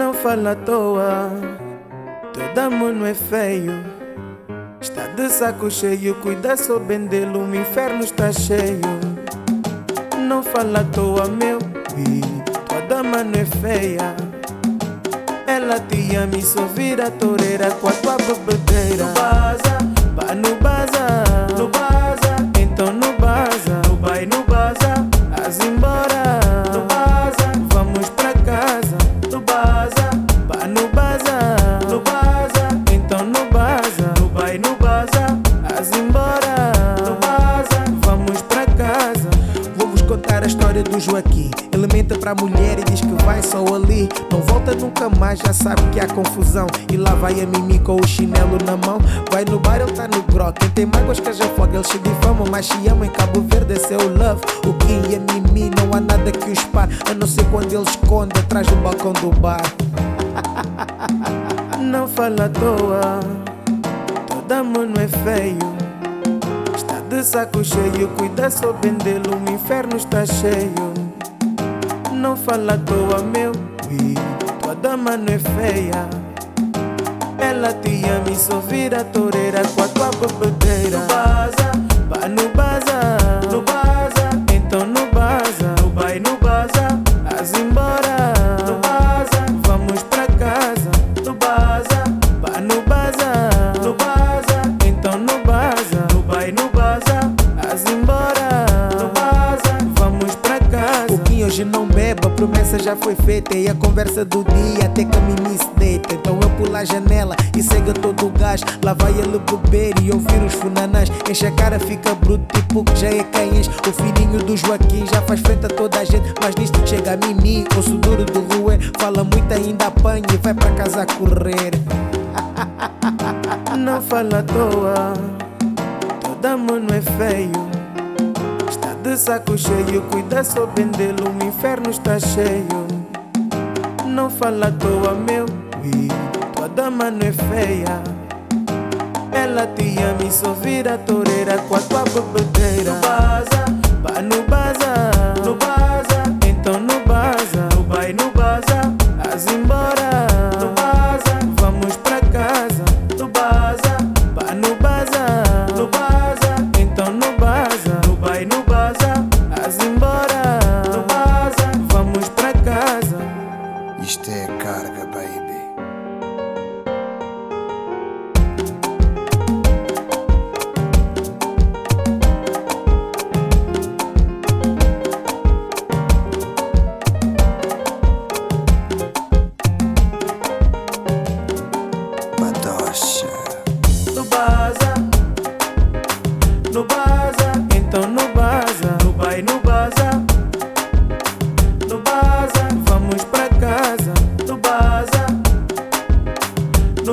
Não fala à toa, teu não é feio. Está de saco cheio, cuida só bem dele, o inferno está cheio. Não fala à toa, meu bi, tua dama não é feia. Ela te ama e só vira toureira com a tua bebedeira. No baza, ba no baza, história do Joaquim. Ele mente pra mulher e diz que vai só ali. Não volta nunca mais, já sabe que há confusão. E lá vai a Mimi com o chinelo na mão. Vai no bar, ele tá no gró. Quem tem mágoas que já foga, ele se difama, mas se ama em Cabo Verde, é o love. O Kim e a Mimi, não há nada que os pare. A não ser quando ele esconde atrás do balcão do bar. Não fala à toa, toda mão não é feio. De saco cheio, cuida só bem dele, o inferno está cheio. Não fala à toa, meu tua dama não é feia. Ela te ama e só vira toureira com a tua bebedeira. Hoje não bebe, a promessa já foi feita. E a conversa do dia até que a Mimi se deita. Então eu pulo a janela e cega todo o gás. Lá vai ele beber e ouvir os funanãs. Enche a cara, fica bruto, tipo que já é enche. O filhinho do Joaquim já faz frente a toda a gente. Mas nisto chega a Mimi, osso duro do roer. Fala muito, ainda apanha e vai pra casa correr. Não fala à toa, toda mão não é feio. De saco cheio, cuida só bem dele, o inferno está cheio. Não fala à toa, meu bi, tua dama não é feia. Ela te ama e só vira toureira com a tua bebedeira. Isto é carga, baby.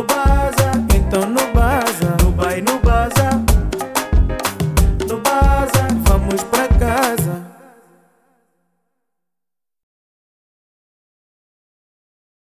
no.